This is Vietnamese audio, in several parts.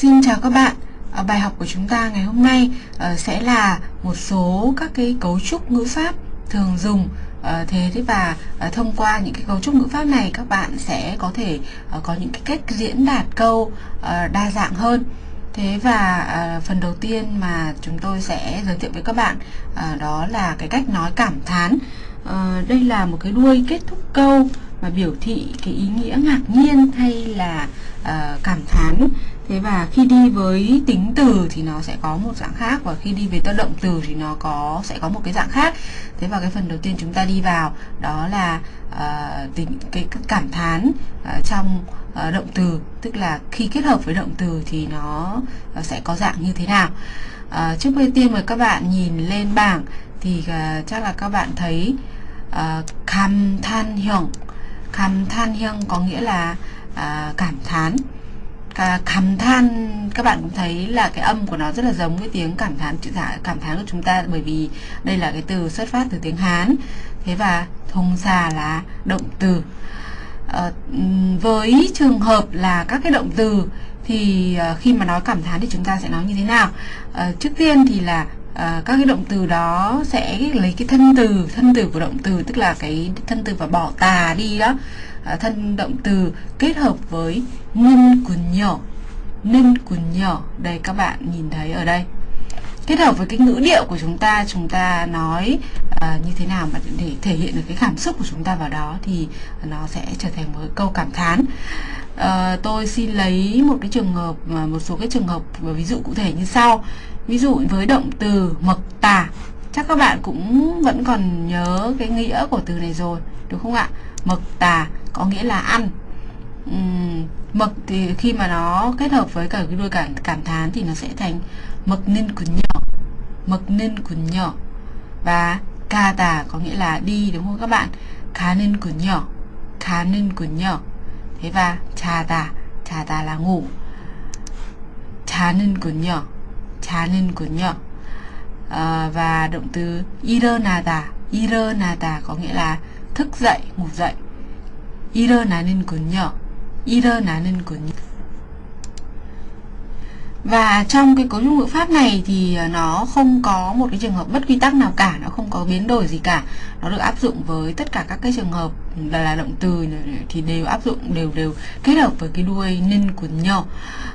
Xin chào các bạn. Ở bài học của chúng ta ngày hôm nay ờ, sẽ là một số các cái cấu trúc ngữ pháp thường dùng ờ, thế thế và thông qua những cái cấu trúc ngữ pháp này các bạn sẽ có thể có những cái cách diễn đạt câu đa dạng hơn. Thế và phần đầu tiên mà chúng tôi sẽ giới thiệu với các bạn đó là cái cách nói cảm thán. Đây là một cái đuôi kết thúc câu mà biểu thị cái ý nghĩa ngạc nhiên hay là uh, cảm thán thế và khi đi với tính từ thì nó sẽ có một dạng khác và khi đi với tác động từ thì nó có sẽ có một cái dạng khác. Thế và cái phần đầu tiên chúng ta đi vào đó là uh, tính cái cảm thán uh, trong uh, động từ. Tức là khi kết hợp với động từ thì nó uh, sẽ có dạng như thế nào. Uh, trước tiên mời các bạn nhìn lên bảng thì uh, chắc là các bạn thấy uh, cảm than hyung. Cảm than hyung có nghĩa là uh, cảm thán à, cảm than các bạn cũng thấy là cái âm của nó rất là giống với tiếng cảm thán chữ giả cảm thán của chúng ta bởi vì đây là cái từ xuất phát từ tiếng Hán. Thế và thùng xà là động từ. À, với trường hợp là các cái động từ thì à, khi mà nói cảm thán thì chúng ta sẽ nói như thế nào? À, trước tiên thì là à, các cái động từ đó sẽ lấy cái thân từ thân từ của động từ tức là cái thân từ và bỏ tà đi đó. À, thân động từ kết hợp với nên quần nhỏ. Nên quần nhỏ. Đây các bạn nhìn thấy ở đây. Kết hợp với cái ngữ điệu của chúng ta chúng ta nói uh, như thế nào mà để thể hiện được cái cảm xúc của chúng ta vào đó thì nó sẽ trở thành một câu cảm thán. Uh, tôi xin lấy một cái trường hợp à, một số cái trường hợp ví dụ cụ thể như sau. Ví dụ với động từ mộc tà. Chắc các bạn cũng vẫn còn nhớ cái nghĩa của từ này rồi đúng không ạ? Mộc tà có nghĩa là ăn. Uhm, mực thì khi mà nó kết hợp với cả cái đuôi cảm cảm thán thì nó sẽ thành mực nên cuốn nhỏ mực nên cuốn nhỏ. Và ca tà có nghĩa là đi đúng không các bạn? Khá nên cuốn nhỏ khá nên cuốn nhỏ. Thế và trà tà trà tà là ngủ. Trà nên cuốn nhỏ trà nên cuốn nhỏ. À, và động từ irönada tà có nghĩa là thức dậy ngủ dậy. 일어나는군요. 일어나는군요. Và trong cái cấu trúc ngữ pháp này thì nó không có một cái trường hợp bất quy tắc nào cả, nó không có biến đổi gì cả. Nó được áp dụng với tất cả các cái trường hợp là, là động từ thì đều áp dụng đều đều kết hợp với cái đuôi nên của nhau.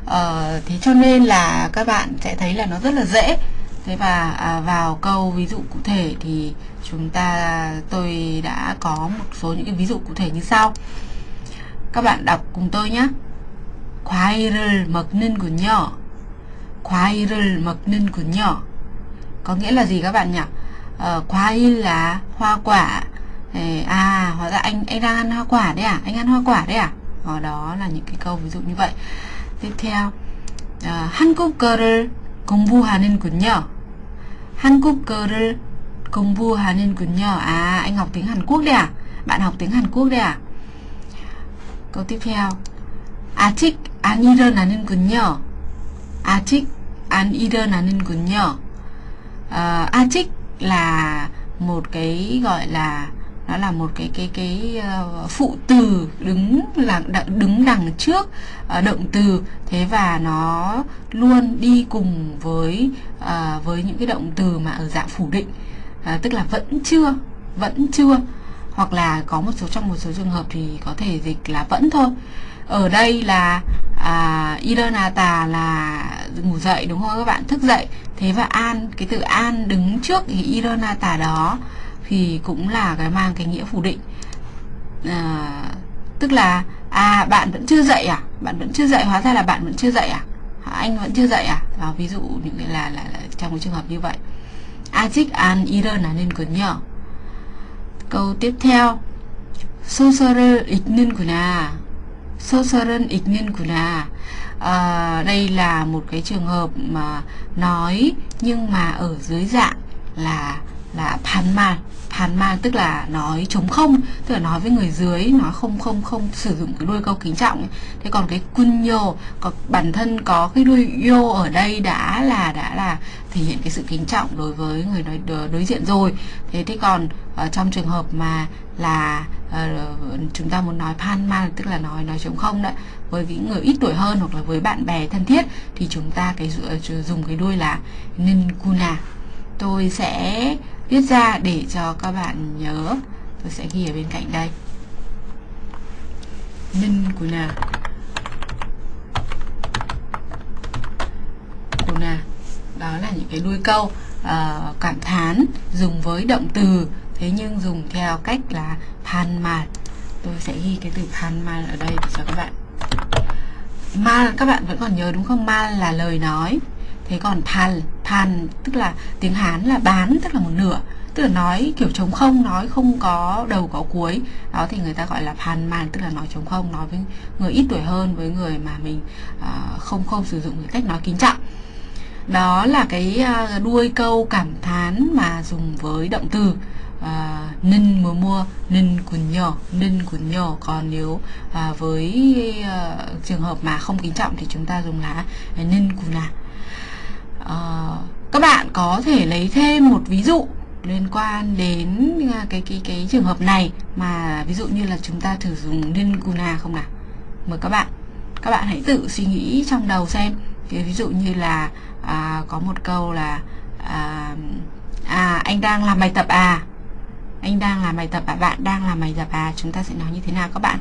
Ờ, thế cho nên là các bạn sẽ thấy là nó rất là dễ thế và à, vào câu ví dụ cụ thể thì chúng ta tôi đã có một số những cái ví dụ cụ thể như sau các bạn đọc cùng tôi nhé 과일을 먹는군요 과일을 먹는군요 có nghĩa là gì các bạn nhỉ ờ, 과일 là hoa quả à hóa ra anh anh đang ăn hoa quả đấy à anh ăn hoa quả đấy à ở đó là những cái câu ví dụ như vậy tiếp theo uh, 한국어를 공부하는군요 한국어를 공부하는군요. À, anh học tiếng Hàn Quốc đấy à? Bạn học tiếng Hàn Quốc đấy à? Câu tiếp theo. 아직 안 일어나는군요. 아직 안 일어나는군요. À, 아직 là một cái gọi là nó là một cái cái cái ờ, phụ từ đứng là đứng đằng trước ờ, động từ. Thế và nó luôn đi cùng với ờ, với những cái động từ mà ở dạng phủ định. Tức là vẫn chưa vẫn chưa. Hoặc là có một số trong một số trường hợp thì có thể dịch là vẫn thôi. Ở đây là à, Iranata là ngủ dậy đúng không các bạn? Thức dậy. Thế và an cái từ an đứng trước cái Iranata đó thì cũng là cái mang cái nghĩa phủ định à, tức là à bạn vẫn chưa dậy à bạn vẫn chưa dậy hóa ra là bạn vẫn chưa dậy à anh vẫn chưa dậy à đó, ví dụ những cái là, là, là trong cái trường hợp như vậy 아직 안 일어나는군요 câu tiếp theo 소설을 읽는구나 소설은 읽는구나 à, đây là một cái trường hợp mà nói nhưng mà ở dưới dạng là là 반 hàn mang tức là nói chống không tức là nói với người dưới nói không không không sử dụng cái đuôi câu kính trọng ấy. thế còn cái kunyo có bản thân có cái đuôi yo ở đây đã là đã là thể hiện cái sự kính trọng đối với người đối, đối diện rồi thế thế còn ở trong trường hợp mà là uh, chúng ta muốn nói panma tức là nói nói chống không đấy với những người ít tuổi hơn hoặc là với bạn bè thân thiết thì chúng ta cái ờ, dùng cái đuôi là ninkuna tôi sẽ viết ra để cho các bạn nhớ. Tôi sẽ ghi ở bên cạnh đây. Nhân của nà. Của nà. Đó là những cái đuôi câu uh, cảm thán dùng với động từ thế nhưng dùng theo cách là panman tôi sẽ ghi cái từ panman ở đây để cho các bạn. Ma các bạn vẫn còn nhớ đúng không? Ma là lời nói thế còn thàn pan tức là tiếng hán là bán tức là một nửa. Tức là nói kiểu trống không nói không có đầu có cuối. Đó thì người ta gọi là pan man tức là nói trống không nói với người ít tuổi hơn với người mà mình uh, không không sử dụng cái cách nói kính trọng. Đó là cái uh, đuôi câu cảm thán mà dùng với động từ nên ninh mùa mua nên quần nhỏ nên quần nhỏ còn nếu à, với à, trường hợp mà không kính trọng thì chúng ta dùng là nên quần à uh, các bạn có thể lấy thêm một ví dụ liên quan đến à, cái cái cái trường hợp này mà ví dụ như là chúng ta thử dùng nên kuna không nào? Mời các bạn các bạn hãy tự suy nghĩ trong đầu xem. Ví dụ như là à, có một câu là à, à anh đang làm bài tập à. Anh đang làm bài tập à bạn đang làm bài tập à chúng ta sẽ nói như thế nào các bạn?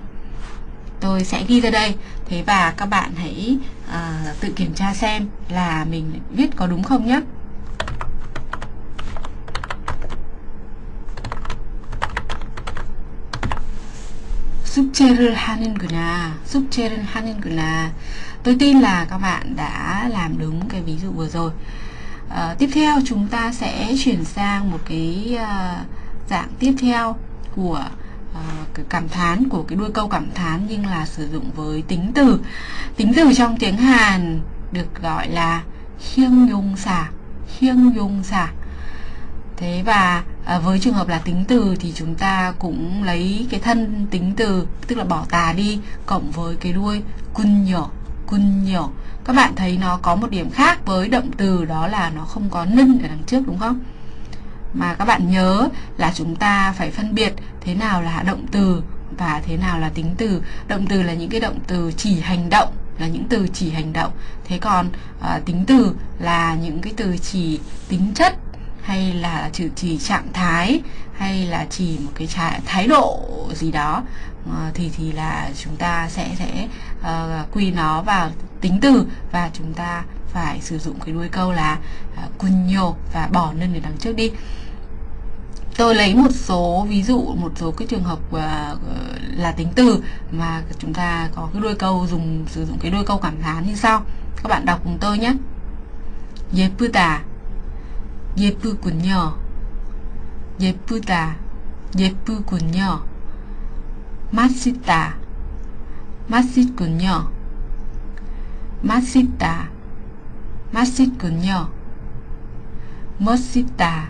tôi sẽ ghi ra đây thế và các bạn hãy uh, tự kiểm tra xem là mình viết có đúng không nhé 숙제를 하는구나. 숙제를 하는구나. Tôi tin là các bạn đã làm đúng cái ví dụ vừa rồi. À, tiếp theo chúng ta sẽ chuyển sang một cái uh, dạng tiếp theo của uh, cái cảm thán của cái đuôi câu cảm thán nhưng là sử dụng với tính từ. Tính từ trong tiếng Hàn được gọi là hiêng dung xả hiêng dung xả thế và à, với trường hợp là tính từ thì chúng ta cũng lấy cái thân tính từ tức là bỏ tà đi cộng với cái đuôi cun nhỏ cun nhỏ các bạn thấy nó có một điểm khác với động từ đó là nó không có nâng ở đằng trước đúng không? Mà các bạn nhớ là chúng ta phải phân biệt thế nào là động từ và thế nào là tính từ. Động từ là những cái động từ chỉ hành động là những từ chỉ hành động. Thế còn à, tính từ là những cái từ chỉ tính chất hay là chỉ, chỉ trạng thái hay là chỉ một cái trái, thái độ gì đó à, thì thì là chúng ta sẽ sẽ uh, quy nó vào tính từ và chúng ta phải sử dụng cái đuôi câu là uh, nhiều và bỏ lên để đằng trước đi tôi lấy một số ví dụ một số cái trường hợp uh, là tính từ mà chúng ta có cái đuôi câu dùng sử dụng cái đuôi câu cảm thán như sau các bạn đọc cùng tôi nhé 예쁘다 예쁘군요 예쁘다 예쁘군요 맛있다 맛있군요 맛있다 맛있군요 멋있다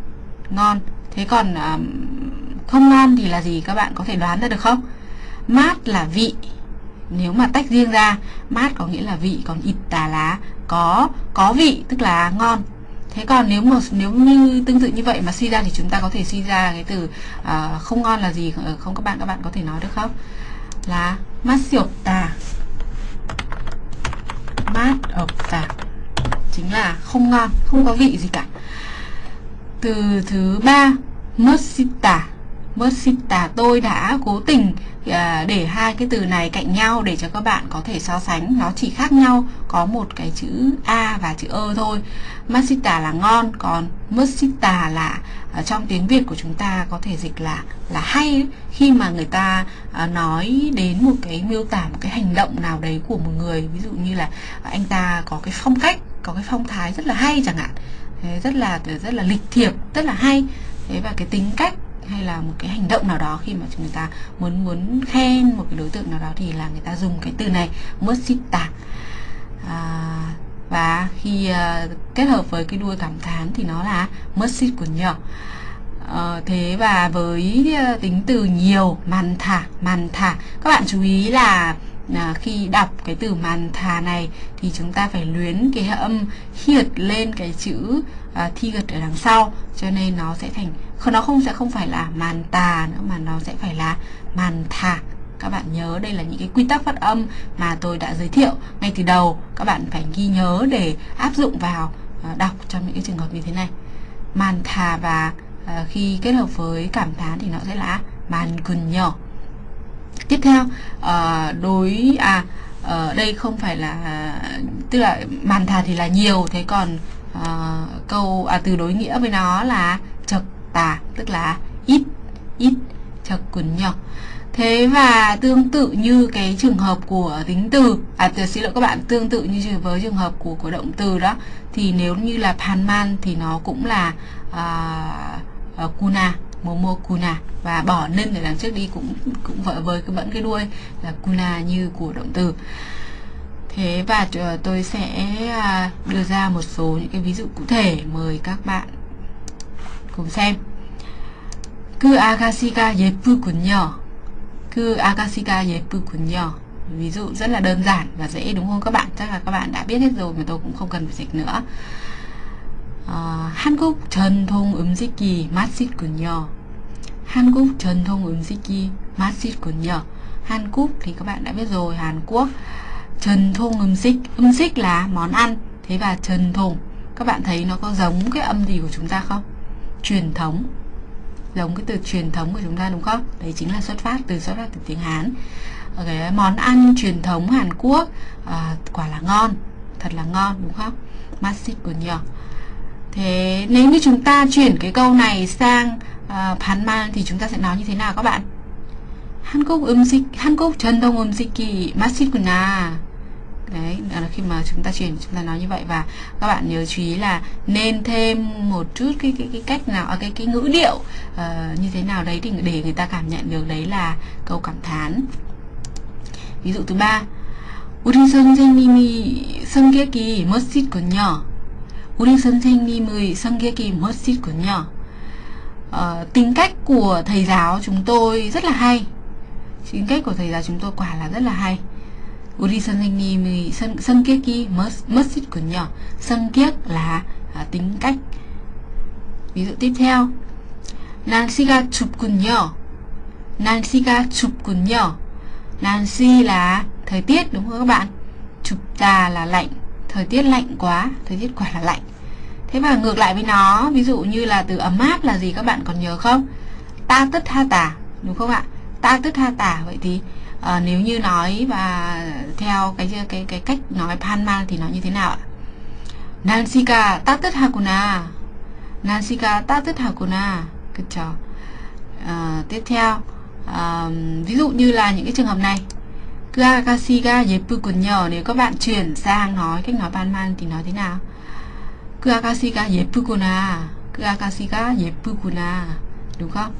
ngon. Thế còn um, không ngon thì là gì các bạn có thể đoán ra được không? Mát là vị. Nếu mà tách riêng ra mát có nghĩa là vị còn ít tà lá có có vị tức là ngon. Thế còn nếu mà nếu như tương tự như vậy mà suy ra thì chúng ta có thể suy ra cái từ uh, không ngon là gì ờ, không các bạn các bạn có thể nói được không? Là mát siộc tà. Mát ộc tà chính là không ngon không có vị gì cả từ thứ ba Mosita Mosita tôi đã cố tình à, để hai cái từ này cạnh nhau để cho các bạn có thể so sánh. Nó chỉ khác nhau, có một cái chữ a và chữ ơ thôi. Mersita là ngon, còn Mersita là à, trong tiếng Việt của chúng ta có thể dịch là là hay khi mà người ta à, nói đến một cái miêu tả, một cái hành động nào đấy của một người, ví dụ như là anh ta có cái phong cách, có cái phong thái rất là hay chẳng hạn thế rất là rất là lịch thiệp rất là hay. Thế và cái tính cách hay là một cái hành động nào đó khi mà người ta muốn muốn khen một cái đối tượng nào đó thì là người ta dùng cái từ này musita à, và khi uh, kết hợp với cái đuôi cảm thán thì nó là mercy của nhỏ Ờ, thế và với à, tính từ nhiều màn thả màn thả. Các bạn chú ý là à, khi đọc cái từ màn thà này thì chúng ta phải luyến cái âm hiệt lên cái chữ à, thi gật ở đằng sau. Cho nên nó sẽ thành nó không sẽ không phải là màn tà nữa mà nó sẽ phải là màn thà. Các bạn nhớ đây là những cái quy tắc phát âm mà tôi đã giới thiệu. Ngay từ đầu các bạn phải ghi nhớ để áp dụng vào à, đọc trong những cái trường hợp như thế này. Màn thà và à, khi kết hợp với cảm thán thì nó sẽ là màn cùn nhỏ tiếp theo uh, đối à ở uh, đây không phải là tức là màn thà thì là nhiều thế còn uh, câu à, từ đối nghĩa với nó là chật tà tức là ít ít chật quần nhỏ. Thế và tương tự như cái trường hợp của tính từ à từ xin lỗi các bạn tương tự như với trường hợp của của động từ đó thì nếu như là panman thì nó cũng là uh, uh, kuna. momo kuna và bỏ nên để đằng trước đi cũng cũng vợ với cái vẫn cái đuôi là kuna như của động từ thế và tôi sẽ à, đưa ra một số những cái ví dụ cụ thể mời các bạn cùng xem 그 아가씨가 예쁘군요. 그 아가씨가 예쁘군요. Ví dụ rất là đơn giản và dễ đúng không các bạn? Chắc là các bạn đã biết hết rồi mà tôi cũng không cần phải dịch nữa. 어, 한국 전통 음식이 맛있군요. 한국 전통 음식이 맛있군요. Hàn Quốc thì các bạn đã biết rồi, Hàn Quốc. Trần thùng âm xích, âm xích là món ăn. Thế và trần thùng, các bạn thấy nó có giống cái âm gì của chúng ta không? Truyền thống. Giống cái từ truyền thống của chúng ta đúng không? Đấy chính là xuất phát từ xuất phát từ tiếng Hán. Cái món ăn truyền thống Hàn Quốc à, quả là ngon, thật là ngon đúng không? 맛있군요. Thế nếu như chúng ta chuyển cái câu này sang uh, 반말 thì chúng ta sẽ nói như thế nào các bạn? 한국 음식, 한국 전통 음식이 맛있구나. Đấy, là khi mà chúng ta chuyển chúng ta nói như vậy và các bạn nhớ chú ý là nên thêm một chút cái cái cái cách nào à, cái cái ngữ điệu uh, như thế nào đấy thì để người ta cảm nhận được đấy là câu cảm thán. ví dụ thứ ba 우리 선생님이 성격이 멋있군요. 우리 선생님의 성격이 멋있군요. Uh, tính cách của thầy giáo chúng tôi rất là hay. Tính cách của thầy giáo chúng tôi quả là rất là hay. 우리 선생님의 성, 성격이 멋, 멋있군요. 성격 là uh, tính cách. Ví dụ tiếp theo. 날씨가 춥군요. 날씨가 춥군요. 날씨 là thời tiết đúng không các bạn? 춥다 là lạnh, thời tiết lạnh quá thời tiết quả là lạnh. Thế và ngược lại với nó ví dụ như là từ ấm áp là gì các bạn còn nhớ không? Ta tức tha tả đúng không ạ? Ta tức tha tả vậy thì uh, nếu như nói và theo cái cái cái cách nói panma thì nó như thế nào ạ? Nansika ta tức hakuna nansika ta tức hakuna good job. Uh, tiếp theo uh, ví dụ như là những cái trường hợp này. Kuakashiga yeppukunyo nếu các bạn chuyển sang nói cách nói ban Panman thì nói thế nào? Kuakashiga yeppukuna, Kuakashiga yeppukuna, đúng không?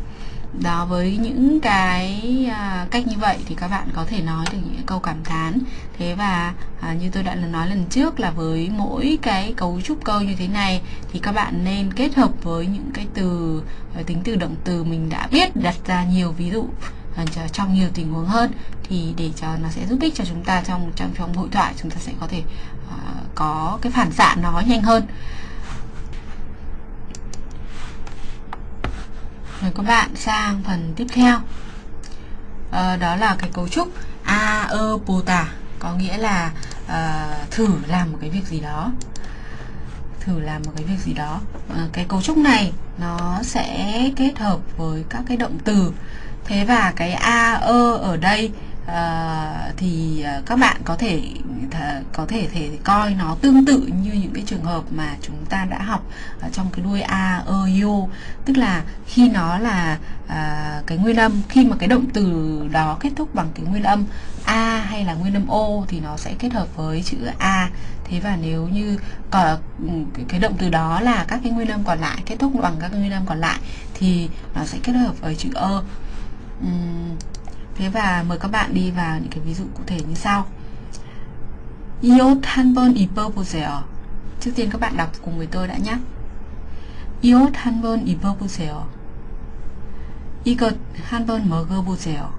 Đó với những cái à, cách như vậy thì các bạn có thể nói được những câu cảm thán. Thế và à, như tôi đã nói lần trước là với mỗi cái cấu trúc câu như thế này thì các bạn nên kết hợp với những cái từ à, tính từ động từ mình đã biết đặt ra nhiều ví dụ à, trong nhiều tình huống hơn thì để cho nó sẽ giúp ích cho chúng ta trong trong trong hội thoại chúng ta sẽ có thể uh, có cái phản xạ nó nhanh hơn. Mời các bạn sang phần tiếp theo. Uh, đó là cái cấu trúc a ơ pô tả có nghĩa là uh, thử làm một cái việc gì đó. Thử làm một cái việc gì đó. Uh, cái cấu trúc này nó sẽ kết hợp với các cái động từ. Thế và cái a ơ ở đây Ờ, thì ờ, các bạn có thể có thể thể coi nó tương tự như những cái trường hợp mà chúng ta đã học ở trong cái đuôi a e, ơ yo tức là khi nó là à, cái nguyên âm khi mà cái động từ đó kết thúc bằng cái nguyên âm a hay là nguyên âm o thì nó sẽ kết hợp với chữ a. Thế và nếu như có cái động từ đó là các cái nguyên âm còn lại kết thúc bằng các cái nguyên âm còn lại thì nó sẽ kết hợp với chữ e. ơ uhm, thế và mời các bạn đi vào những cái ví dụ cụ thể như sau 이옷 한번 입어보세요. trước tiên các bạn đọc cùng với tôi đã nhé. 이옷 한번 입어보세요. 이것 한번 먹어보세요.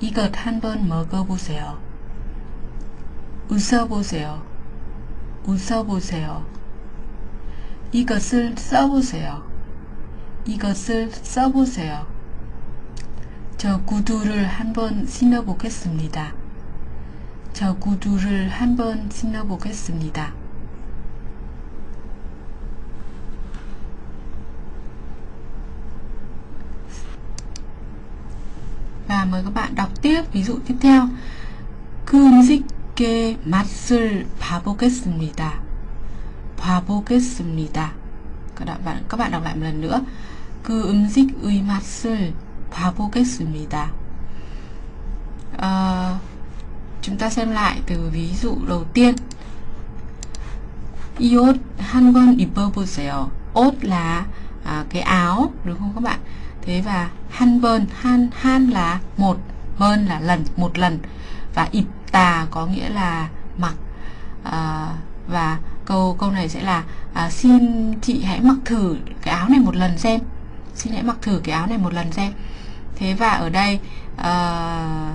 이것 한번 먹어보세요. 웃어보세요. 웃어보세요. 이것을 써보세요. 이것을 써보세요. 저 구두를 한번 신어 보겠습니다. 저 구두를 한번 신어 보겠습니다. Và mời các bạn đọc tiếp ví dụ tiếp theo. 그 음식의 맛을 봐보겠습니다. 봐보겠습니다. Các bạn các bạn đọc lại một lần nữa. 그 음식의 맛을 봐보겠습니다. À, chúng ta xem lại từ ví dụ đầu tiên. 이옷 한번 입어보세요. ốt là à, cái áo đúng không các bạn? Thế và han bơn han han là một bơn là lần một lần và ịp tà có nghĩa là mặc à, và câu câu này sẽ là à, xin chị hãy mặc thử cái áo này một lần xem xin hãy mặc thử cái áo này một lần xem Thế và ở đây ờ,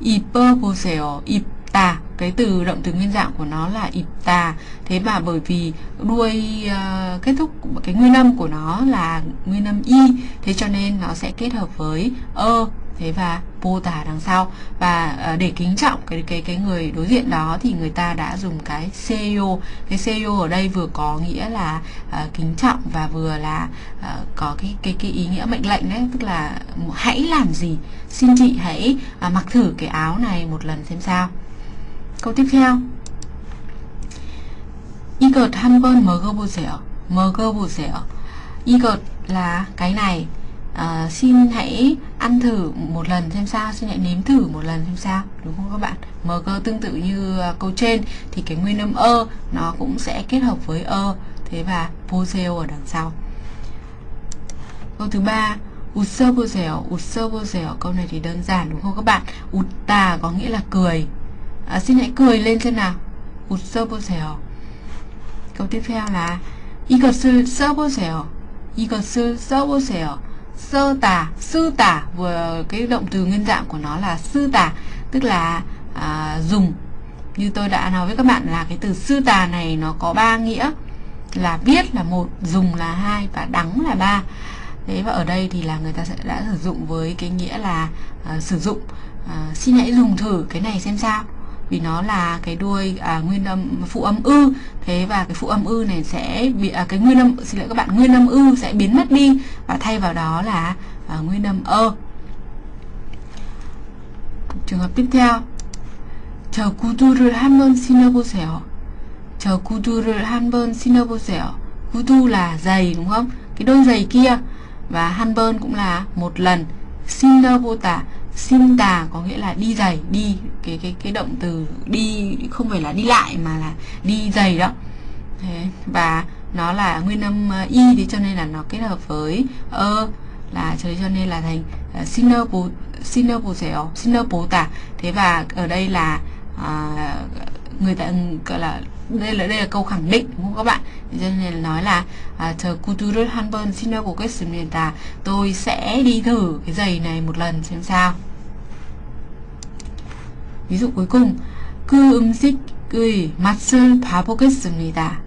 Iperposeo, uh, ipta Cái từ động từ nguyên dạng của nó là ipta. Thế mà bởi vì đuôi uh, kết thúc cái nguyên âm của nó là nguyên âm y Thế cho nên nó sẽ kết hợp với ơ thế và mô tả đằng sau và uh, để kính trọng cái cái cái người đối diện đó thì người ta đã dùng cái seyo cái seyo ở đây vừa có nghĩa là uh, kính trọng và vừa là uh, có cái cái cái ý nghĩa mệnh lệnh đấy tức là hãy làm gì xin chị hãy uh, mặc thử cái áo này một lần xem sao câu tiếp theo 이것 한번 먹어보세요. 먹어보세요. 이것 là cái này à, xin hãy ăn thử một lần xem sao xin hãy nếm thử một lần xem sao đúng không các bạn mg tương tự như uh, câu trên thì cái nguyên âm ơ nó cũng sẽ kết hợp với ơ thế và poseo ở đằng sau câu thứ ba 웃어보세요 웃어보세요 câu này thì đơn giản đúng không các bạn 웃다 có nghĩa là cười à, xin hãy cười lên xem nào 웃어보세요 câu tiếp theo là 이것을 써보세요 이것을 써보세요 sơ tà sư tả vừa cái động từ nguyên dạng của nó là sư tả tức là à, dùng. Như tôi đã nói với các bạn là cái từ sư tà này nó có ba nghĩa là viết là một dùng là hai và đắng là ba. Thế và ở đây thì là người ta sẽ đã sử dụng với cái nghĩa là à, sử dụng. À, xin hãy dùng thử cái này xem sao vì nó là cái đuôi à, nguyên âm phụ âm ư thế và cái phụ âm ư này sẽ bị à, cái nguyên âm xin lỗi các bạn nguyên âm ư sẽ biến mất đi và thay vào đó là à, nguyên âm ơ trường hợp tiếp theo 저 구두를 한번 신어보세요. 저 구두를 한번 신어보세요. 구두 là giày đúng không? Cái đôi giày kia và 한번 cũng là một lần. 신어보다 Xin tà có nghĩa là đi giày Đi cái cái cái động từ đi Không phải là đi lại mà là đi giày đó. Thế, Và nó là nguyên âm ờ, y thì cho nên là nó kết hợp với ơ là cho nên là thành ờ, uh, sinopuseo tà. Thế và ở đây là uh, người ta gọi là đây là đây là câu khẳng định đúng không các bạn? Cho nên nói là à, chờ cultural hanbon sinopokesimenta tôi sẽ đi thử cái giày này một lần xem sao ví dụ cuối cùng 그 음식의 맛을 봐보겠습니다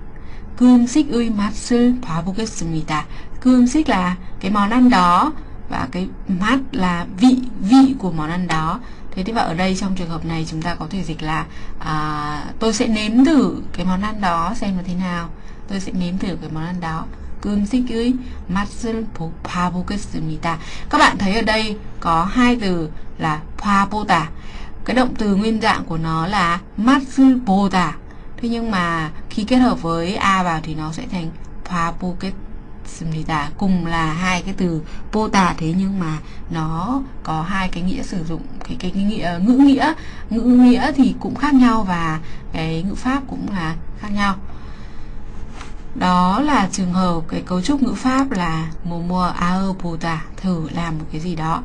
그 음식의 맛을 봐보겠습니다 그 음식 là cái món ăn đó và cái mát là vị vị của món ăn đó thế thì và ở đây trong trường hợp này chúng ta có thể dịch là à, tôi sẽ nếm thử cái món ăn đó xem nó thế nào tôi sẽ nếm thử cái món ăn đó 음식의 맛을 봐보겠습니다. Các bạn thấy ở đây có hai từ là 봐보다. cái động từ nguyên dạng của nó là matsubota thế nhưng mà khi kết hợp với a vào thì nó sẽ thành papoket cùng là hai cái từ pota. Thế nhưng mà nó có hai cái nghĩa sử dụng cái cái, cái nghĩa ngữ nghĩa ngữ nghĩa thì cũng khác nhau và cái ngữ pháp cũng là khác nhau. Đó là trường hợp cái cấu trúc ngữ pháp là mùa mua aer thử làm một cái gì đó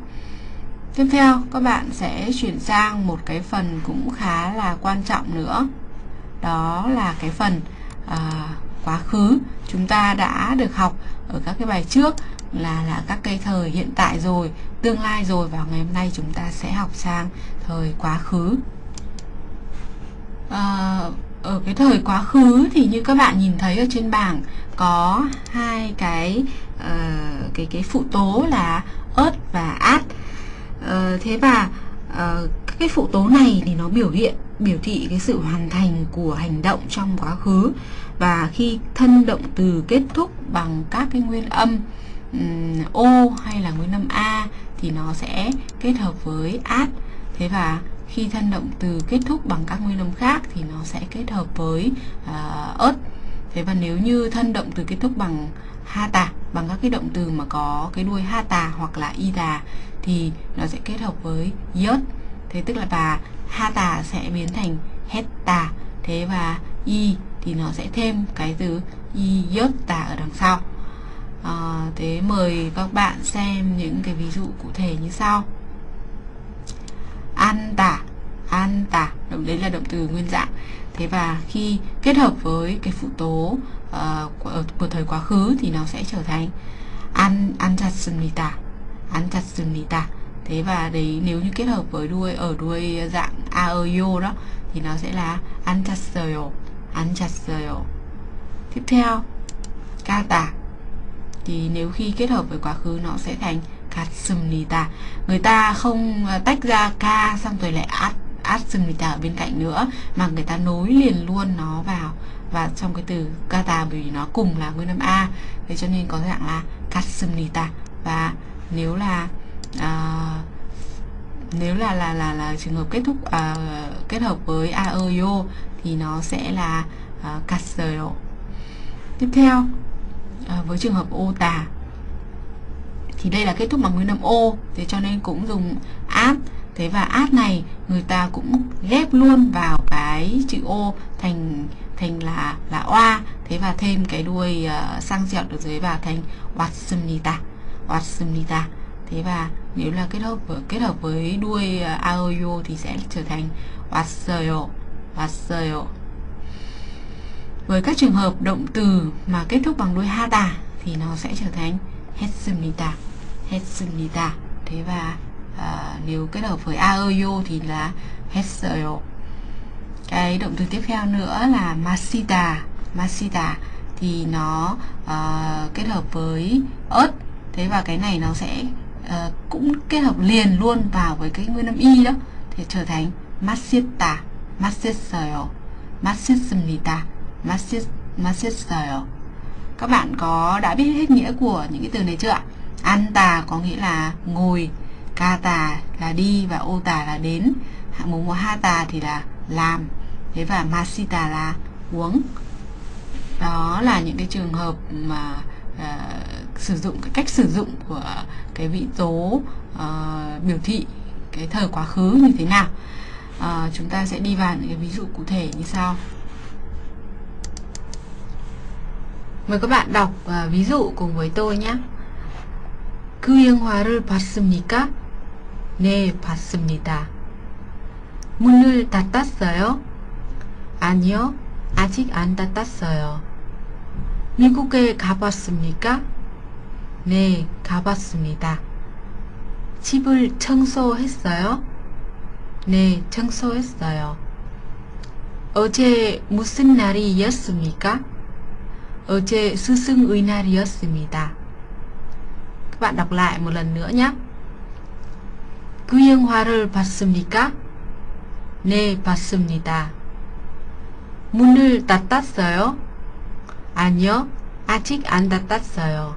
tiếp theo các bạn sẽ chuyển sang một cái phần cũng khá là quan trọng nữa. Đó là cái phần à, quá khứ. Chúng ta đã được học ở các cái bài trước là là các cái thời hiện tại rồi tương lai rồi và ngày hôm nay chúng ta sẽ học sang thời quá khứ. À, ở cái thời quá khứ thì như các bạn nhìn thấy ở trên bảng có hai cái uh, cái cái phụ tố là ớt và át. Ờ, thế và các ờ, cái phụ tố này thì nó biểu hiện biểu thị cái sự hoàn thành của hành động trong quá khứ và khi thân động từ kết thúc bằng các cái nguyên âm um, o hay là nguyên âm a thì nó sẽ kết hợp với at thế và khi thân động từ kết thúc bằng các nguyên âm khác thì nó sẽ kết hợp với uh, ớt. Thế và nếu như thân động từ kết thúc bằng ha bằng các cái động từ mà có cái đuôi ha hoặc là y thì nó sẽ kết hợp với yot thế tức là và ha sẽ biến thành het thế và y thì nó sẽ thêm cái từ y ở đằng sau. À, thế mời các bạn xem những cái ví dụ cụ thể như sau. An tả an tả động đấy là động từ nguyên dạng. Thế và khi kết hợp với cái phụ tố uh, của, ờ, của thời quá khứ thì nó sẽ trở thành an anjasumita anjasumita thế và đấy nếu như kết hợp với đuôi ở đuôi dạng a yo đó thì nó sẽ là anjaseo anjaseo tiếp theo kata thì nếu khi kết hợp với quá khứ nó sẽ thành katsumnita người ta không ờ, tách ra ka xong rồi lại at atsumnita ở bên cạnh nữa mà người ta nối liền luôn nó vào và trong cái từ kata bởi vì nó cùng là nguyên âm a thế cho nên có dạng là katsumnita. Và nếu là uh, nếu là là là là trường hợp kết thúc uh, kết hợp với a ơ yo thì nó sẽ là à, uh, kaseo tiếp theo uh, với trường hợp ô tà thì đây là kết thúc bằng nguyên âm ô thế cho nên cũng dùng át thế và át này người ta cũng ghép luôn vào cái chữ ô thành thành là là oa. Thế và thêm cái đuôi uh, sang sẹo ở dưới vào thành watsumnita. Watsumnita. Thế và nếu là kết hợp với, kết hợp với đuôi uh, aoyo thì sẽ trở thành watsuyo watsuyo với các trường hợp động từ mà kết thúc bằng đuôi hata thì nó sẽ trở thành hetsumnita. Hetsumnita. Thế và uh, nếu kết hợp với aoyo thì là hetsuyo cái động từ tiếp theo nữa là masita. Masita thì nó uh, kết hợp với ớt. Thế và cái này nó sẽ uh, cũng kết hợp liền luôn vào với cái nguyên âm y đó. Thì trở thành masita. Masiseo masismita masis masiseo các bạn có đã biết hết nghĩa của những cái từ này chưa ạ? An tà có nghĩa là ngồi ca tà là đi và ô tà là đến. Mùng một ha tà thì là làm, thế và masita là uống. Đó là những cái trường hợp mà uh, sử dụng cái cách sử dụng của cái vị tố uh, biểu thị cái thời quá khứ như thế nào. Uh, chúng ta sẽ đi vào những cái ví dụ cụ thể như sau. Mời các bạn đọc uh, ví dụ cùng với tôi nhé. 그 영화를 봤습니까? 네, 봤습니다. 문을 닫았어요? 아니요, 아직 안 닫았어요. 미국에 가봤습니까? 네, 가봤습니다. 집을 청소했어요? 네, 청소했어요. 어제 무슨 날이었습니까? 어제 스승의 날이었습니다. Các bạn đọc lại một lần nữa nhé. 그 영화를 봤습니까? 네, 봤습니다. 문을 닫았어요? 아니요, 아직 안 닫았어요.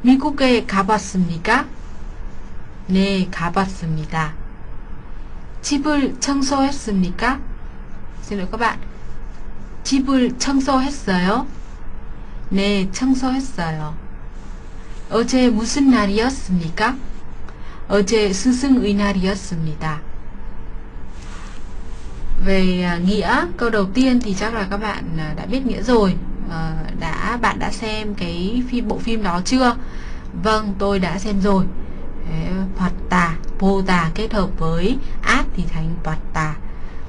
미국에 가봤습니까? 네, 가봤습니다. 집을 청소했습니까? xin các. 집을 청소했어요? 네, 청소했어요. 어제 무슨 날이었습니까? 어제 스승의 날이었습니다. về à, nghĩa, câu đầu tiên thì chắc là các bạn à, đã biết nghĩa rồi. Ờ, đã, bạn đã xem cái phim bộ phim đó chưa? Vâng tôi đã xem rồi. Phật tà, vô tà kết hợp với át thì thành phật tà.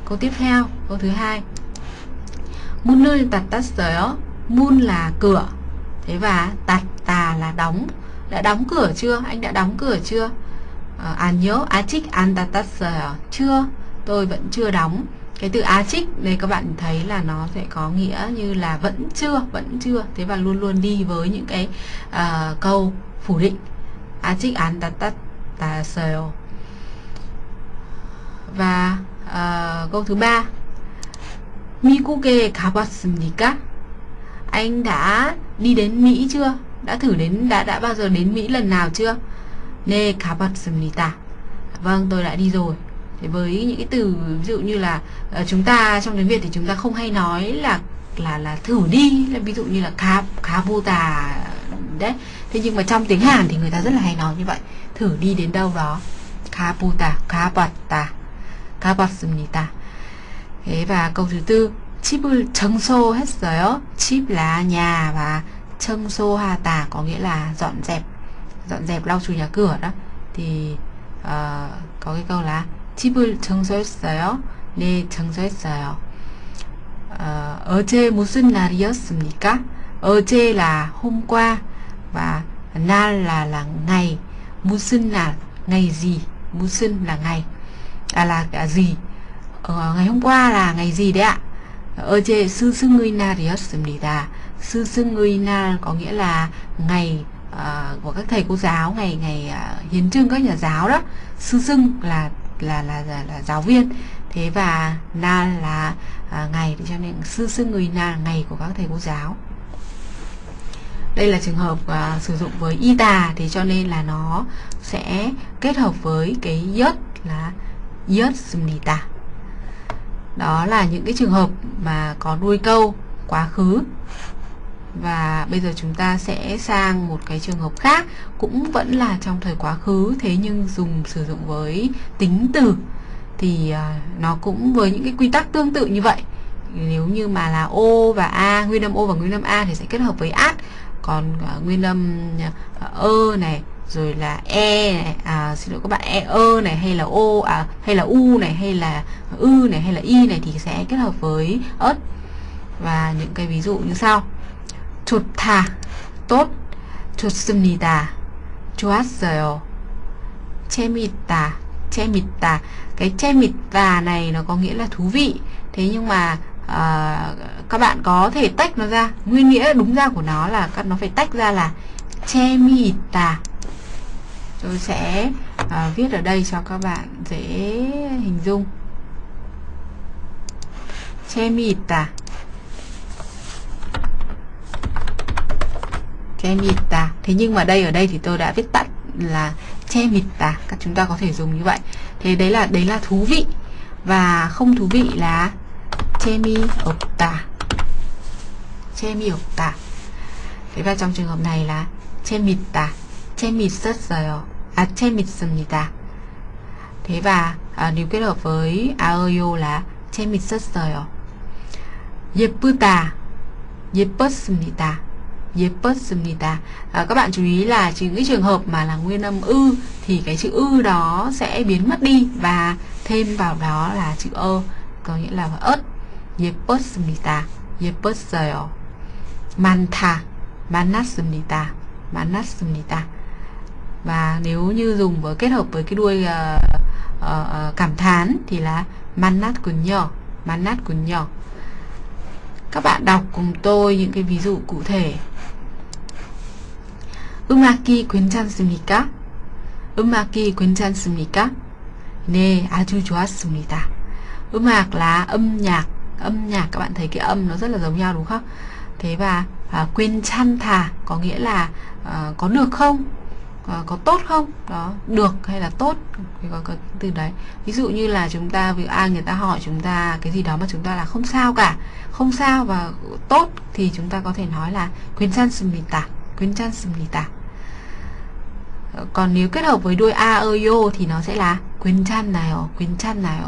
Câu tiếp theo, câu thứ hai. Mun nơi tạt tắt đó mun là cửa. Thế và tạt tà là đóng. Đã đóng cửa chưa? Anh đã đóng cửa chưa? Ờ, à nhớ à trích an tạt tắt chưa? Tôi vẫn chưa đóng Cái từ 아직 này các bạn thấy là nó sẽ có nghĩa như là vẫn chưa, vẫn chưa. Thế và luôn luôn đi với những cái uh, câu phủ định. 아직 안 닫았어요. Và uh, câu thứ ba 미국에 가봤습니까? Anh đã đi đến Mỹ chưa? Đã thử đến đã đã bao giờ đến Mỹ lần nào chưa? 네, 가봤습니다. Vâng, tôi đã đi rồi. Thì với những cái từ ví dụ như là uh, chúng ta trong tiếng Việt thì chúng ta không hay nói là là là thử đi, là ví dụ như là khá khá vô tà đấy. Thế nhưng mà trong tiếng Hàn thì người ta rất là hay nói như vậy. Thử đi đến đâu đó. khá vô tà, khá bật tà, khá bật Thế và câu thứ tư 집을 청소했어요. 집 là nhà và 청소하다 có nghĩa là dọn dẹp dọn dẹp lau chùi nhà cửa đó thì uh, có cái câu là 집을 청소했어요. 네, 청소했어요. Uh, 어제 무슨 날이었습니까? 어제 là hôm qua và 날 là là ngày, 무슨 날 ngày gì, 무슨 là ngày, à là cả gì. Ờ, ngày hôm qua là ngày gì đấy ạ? 어제 스승의 날이었습니다. 스승의 날 có nghĩa là ngày uh, của các thầy cô giáo ngày ngày uh, hiến trương các nhà giáo đó sư sưng là là là là, là giáo viên. Thế và na là à, ngày cho nên sư sư người na ngày của các thầy cô giáo. Đây là trường hợp à, sử dụng với y tà thì cho nên là nó sẽ kết hợp với cái yết là yết tà. Đó là những cái trường hợp mà có đuôi câu quá khứ và bây giờ chúng ta sẽ sang một cái trường hợp khác cũng vẫn là trong thời quá khứ thế nhưng dùng sử dụng với tính từ. Thì à, nó cũng với những cái quy tắc tương tự như vậy. Nếu như mà là o và a nguyên âm o và nguyên âm a thì sẽ kết hợp với at. Còn à, nguyên âm à, ơ này rồi là e này à, xin lỗi các bạn e ơ này hay là o à, hay là u này hay là ư này hay là y này thì sẽ kết hợp với ớt. Và những cái ví dụ như sau. 좋다 tốt 좋습니다 좋았어요 재밌다 재밌다 cái 재밌다 này nó có nghĩa là thú vị thế nhưng mà uh, các bạn có thể tách nó ra nguyên nghĩa đúng ra của nó là các nó phải tách ra là 재밌다 tôi sẽ uh, viết ở đây cho các bạn dễ hình dung 재미있다 재미있다 thế nhưng mà đây ở đây thì tôi đã viết tắt là 재미있다 các chúng ta có thể dùng như vậy thế đấy là đấy là thú vị và không thú vị là 재미없다 재미없다 thế và trong trường hợp này là 재밌다 재밌었어요 아 재밌습니다 thế và à, nếu kết hợp với 아어요 là 재밌었어요 예쁘다 예뻤습니다 예뻤습니다 à, các bạn chú ý là những cái trường hợp mà là nguyên âm ư thì cái chữ ư đó sẽ biến mất đi và thêm vào đó là chữ ơ có nghĩa là ớt 예뻤습니다 예뻤어요 많다 만났습니다 만났습니다 và nếu như dùng với kết hợp với cái đuôi uh, uh, uh, cảm thán thì là 만났군요 만났군요 các bạn đọc cùng tôi những cái ví dụ cụ thể 음악이 괜찮습니까? 음악이 괜찮습니까? 네, 아주 좋았습니다. 음악 là âm nhạc, âm nhạc các bạn thấy cái âm nó rất là giống nhau đúng không? thế và à, quên chăn thà có nghĩa là à, có được không à, có tốt không đó được hay là tốt thì có, có từ đấy ví dụ như là chúng ta vì ai người ta hỏi chúng ta cái gì đó mà chúng ta là không sao cả không sao và tốt thì chúng ta có thể nói là quên chăn 괜찮습니다 괜찮습니다 còn nếu kết hợp với đuôi a ơ yo thì nó sẽ là quên chăn này quên chăn này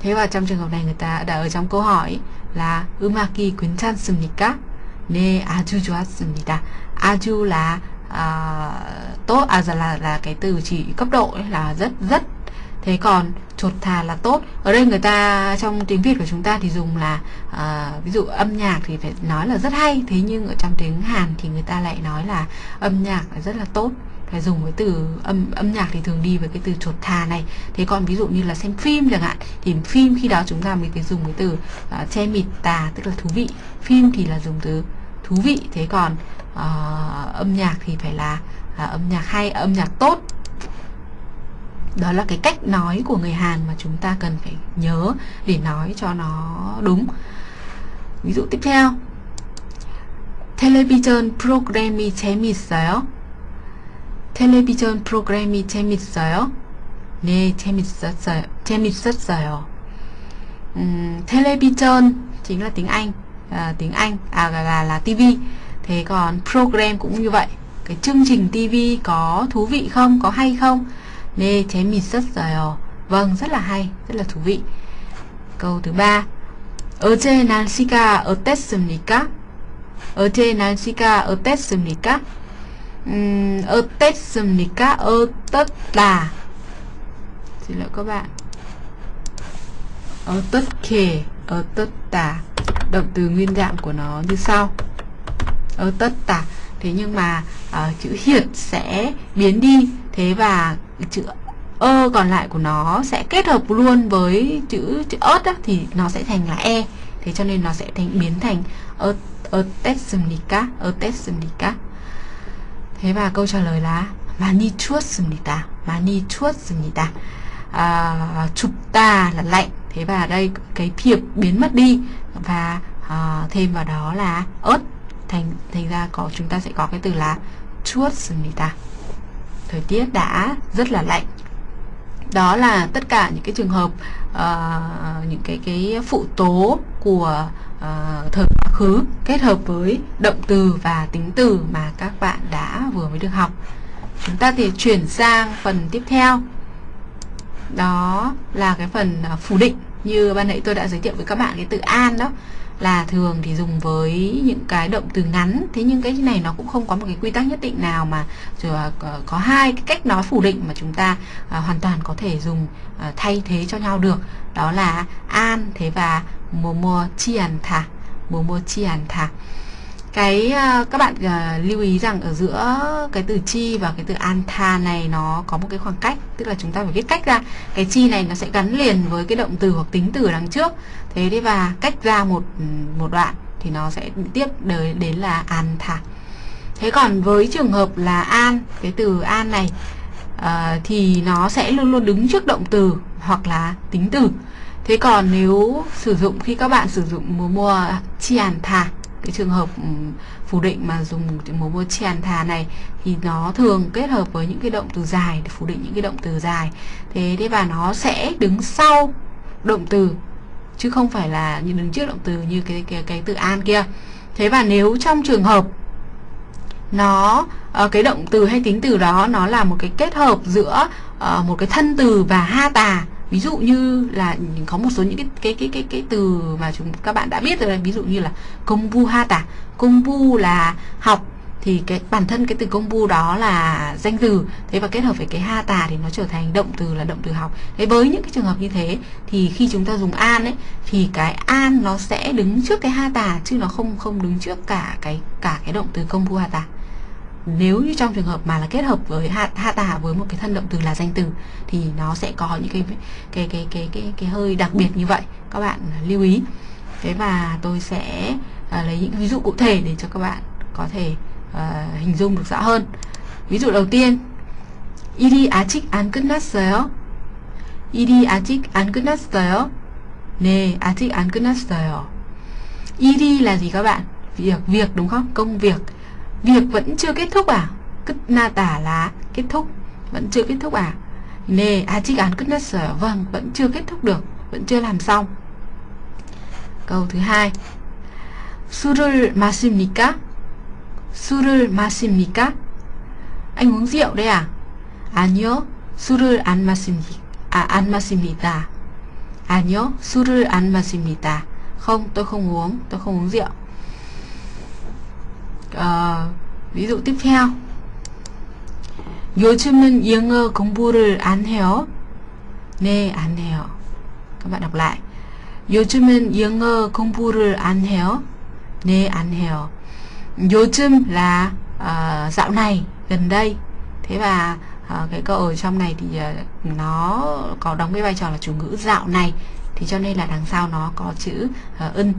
thế và trong trường hợp này người ta đã ở trong câu hỏi là 음악이 괜찮습니까? 네, 아주 좋았습니다. 아주 là à, tốt à là là cái từ chỉ cấp độ ấy, là rất rất thế còn chột thà là tốt. Ở đây người ta trong tiếng việt của chúng ta thì dùng là à, ví dụ âm nhạc thì phải nói là rất hay thế nhưng ở trong tiếng hàn thì người ta lại nói là âm nhạc là rất là tốt. Phải dùng với từ âm âm nhạc thì thường đi với cái từ chột thà này. Thế còn ví dụ như là xem phim chẳng hạn thì phim khi đó chúng ta mới cái dùng cái từ uh, che mịt tà tức là thú vị. Phim thì là dùng từ thú vị. Thế còn uh, âm nhạc thì phải là uh, âm nhạc hay âm nhạc tốt đó là cái cách nói của người Hàn mà chúng ta cần phải nhớ để nói cho nó đúng ví dụ tiếp theo 텔레비전 프로그램이 재미있어요? 텔레비전 프로그램이 재밌어요? 네, 재밌었어요. 재밌었어요. Um, television chính là tiếng Anh, à, tiếng Anh à là là TV. Thế còn program cũng như vậy. Cái chương trình TV có thú vị không? Có hay không? 네, 재밌었어요. Vâng, rất là hay, rất là thú vị. Câu thứ ba. 어제 날씨가 어땠습니까? 어제 날씨가 어땠습니까? um, 어땠습니까? 어떻다 xin lỗi các bạn 어떻게 어떻다 động từ nguyên dạng của nó như sau 어떻다 thế nhưng mà uh, chữ hiệt sẽ biến đi thế và chữ ơ còn lại của nó sẽ kết hợp luôn với chữ chữ ớt á, thì nó sẽ thành là e thế cho nên nó sẽ thành biến thành 어땠습니까? 어땠습니까? thế và câu trả lời là 많이 추웠습니다. 많이 추웠습니다. À, 춥다 là lạnh thế và đây cái thiệp biến mất đi và à, thêm vào đó là ớt thành thành ra có chúng ta sẽ có cái từ là 추웠습니다. thời tiết đã rất là lạnh. Đó là tất cả những cái trường hợp uh, những cái cái phụ tố của uh, thời quá khứ kết hợp với động từ và tính từ mà các bạn đã vừa mới được học. Chúng ta thì chuyển sang phần tiếp theo. Đó là cái phần ờ, phủ định. Như ban nãy tôi đã giới thiệu với các bạn cái từ an đó là thường thì dùng với những cái động từ ngắn. Thế nhưng cái này nó cũng không có một cái quy tắc nhất định nào mà có hai cái cách nói phủ định mà chúng ta uh, hoàn toàn có thể dùng uh, thay thế cho nhau được. Đó là an thế và mùa mùa chi ăn thả mùa mùa chi ăn thả cái uh, các bạn uh, lưu ý rằng ở giữa cái từ chi và cái từ an tha này nó có một cái khoảng cách tức là chúng ta phải viết cách ra. Cái chi này nó sẽ gắn liền với cái động từ hoặc tính từ đằng trước thế đấy và cách ra một một đoạn thì nó sẽ tiếp đến, đến là an thả thế còn với trường hợp là an cái từ an này uh, thì nó sẽ luôn luôn đứng trước động từ hoặc là tính từ. Thế còn nếu sử dụng khi các bạn sử dụng mùa mua chi an thà cái trường hợp ừ, phủ định mà dùng mùa mua chèn thà này thì nó thường kết hợp với những cái động từ dài để phủ định những cái động từ dài. Thế thế và nó sẽ đứng sau động từ chứ không phải là như đứng trước động từ như cái cái cái từ an kia. Thế và nếu trong trường hợp nó uh, cái động từ hay tính từ đó nó là một cái kết hợp giữa uh, một cái thân từ và ha tà ví dụ như là có một số những cái cái cái cái cái từ mà chúng các bạn đã biết rồi ví dụ như là công vu ha tà. Công vu là học thì cái bản thân cái từ công bu đó là danh từ thế và kết hợp với cái ha tà thì nó trở thành động từ là động từ học. Thế với những cái trường hợp như thế thì khi chúng ta dùng an ấy thì cái an nó sẽ đứng trước cái ha tà chứ nó không không đứng trước cả cái cả cái động từ công bu ha tà. Nếu như trong trường hợp mà là kết hợp với ha, ha tả với một cái thân động từ là danh từ thì nó sẽ có những cái cái cái cái cái cái hơi đặc biệt như vậy. Các bạn lưu ý. Thế và tôi sẽ uh, lấy những ví dụ cụ thể để cho các bạn có thể uh, hình dung được rõ hơn ví dụ đầu tiên 일이 아직 안 끝났어요. 일이 아직 안 끝났어요. 네, 아직 안 끝났어요. 일이 là gì các bạn? việc việc đúng không công việc việc vẫn chưa kết thúc à cất na tả là kết thúc vẫn chưa kết thúc à nè 아직 안 끝났어요 vâng vẫn chưa kết thúc được vẫn chưa làm xong câu thứ hai 술을 마십니까 술을 마십니까 rượu đấy à 아니요 술을 안 마십니다 아, 안 마십니다 아니요 술을 안 마십니다 không tôi không uống tôi không uống rượu à, ví dụ tiếp theo 요즘은 영어 공부를 안 해요 네, 안 해요 các bạn đọc lại 요즘은 영어 공부를 안 해요 네, 안 해요 요즘 là uh, dạo này gần đây thế và uh, cái câu ở trong này thì uh, nó có đóng cái vai trò là chủ ngữ dạo này thì cho nên là đằng sau nó có chữ uh, ân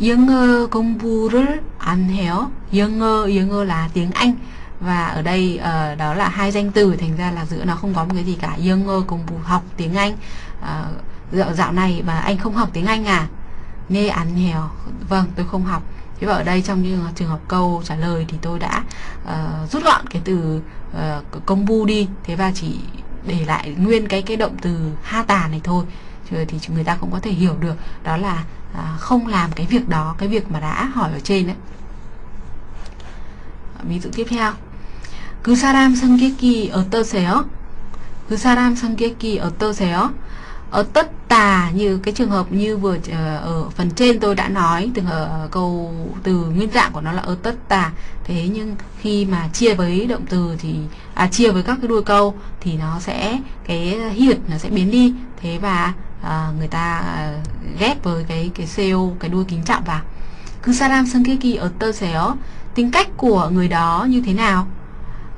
영어 공부를 안 해요 영어 영어 là tiếng Anh và ở đây uh, đó là hai danh từ thành ra là giữa nó không có một cái gì cả 영어 공부 học tiếng Anh uh, dạo, dạo này mà anh không học tiếng Anh à nê ăn hèo vâng tôi không học thế và ở đây trong như trường hợp câu trả lời thì tôi đã uh, rút gọn cái từ uh, công bu đi thế và chỉ để lại nguyên cái cái động từ ha tà này thôi rồi thì người ta cũng có thể hiểu được đó là à, không làm cái việc đó cái việc mà đã hỏi ở trên đấy ví dụ tiếp theo 그 사람 성격이 어떠세요? 그 사람 성격이 어떠세요? ở tất tà như cái trường hợp như vừa ờ, ở phần trên tôi đã nói từ ở câu từ nguyên dạng của nó là ở tất tà thế nhưng khi mà chia với động từ thì à, chia với các cái đuôi câu thì nó sẽ cái hiệt nó sẽ biến đi thế và à, người ta ghép với cái cái co cái đuôi kính trọng vào cứ saram 성격이 어떠세요 tính cách của người đó như thế nào